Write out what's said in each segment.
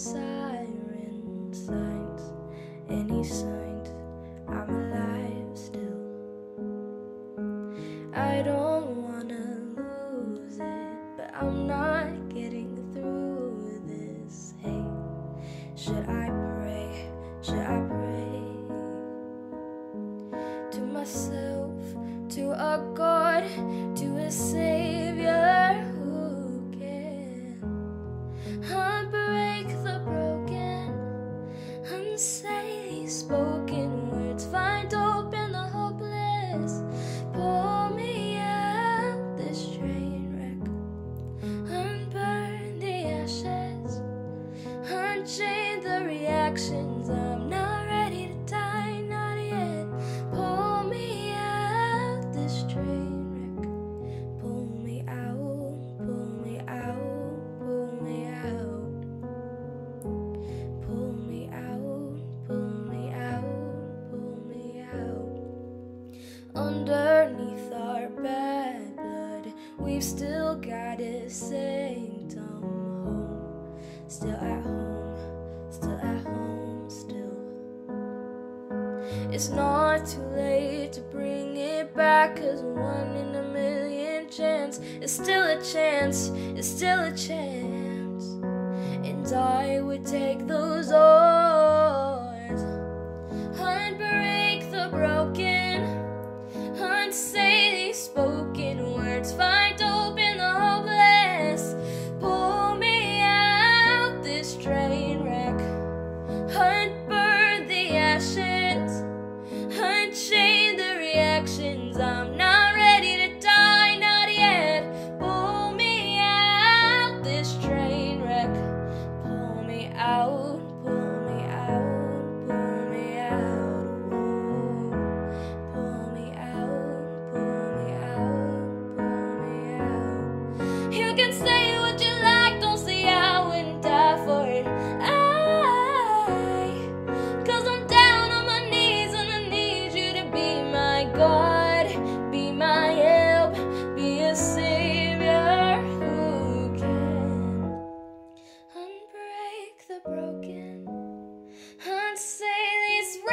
siren signs, any signs, I'm alive still. I don't wanna lose it, but I'm not. myself to a God, to a Savior. you still got it sing dumb home, still at home, still at home, still. It's not too late to bring it back, cause one in a million chance is still a chance, it's still a chance. And I would take those all.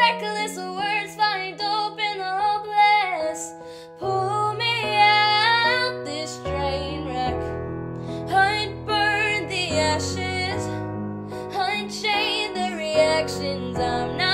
reckless words find open the hopeless. Pull me out this train wreck. I'd burn the ashes. I'd chain the reactions. I'm not.